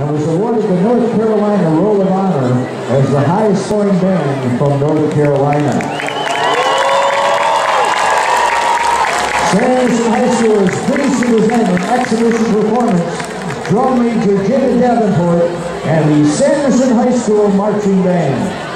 and was awarded the North Carolina Roll of Honor as the highest scoring band from North Carolina. Sanderson High School present an exhibition performance drum major Jimmy Davenport and the Sanderson High School Marching Band.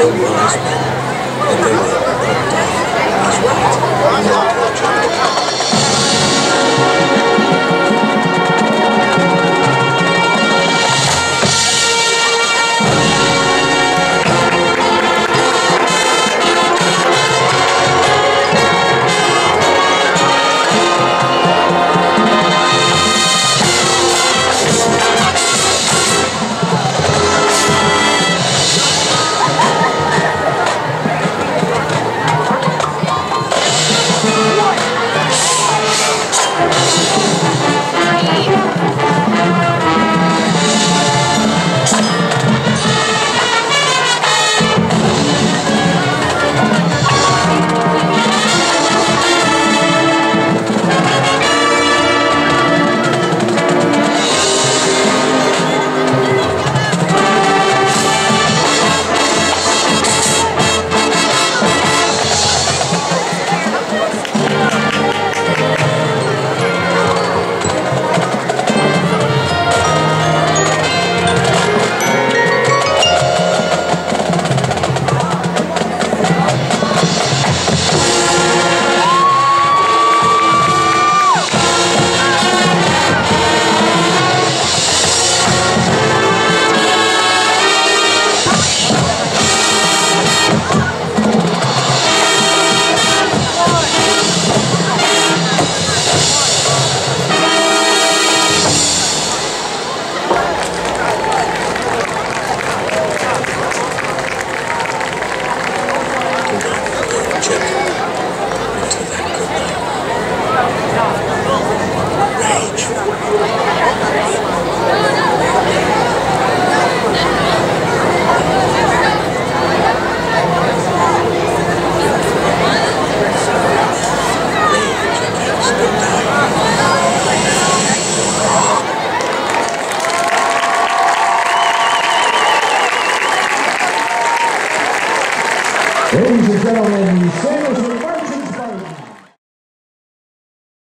No wise man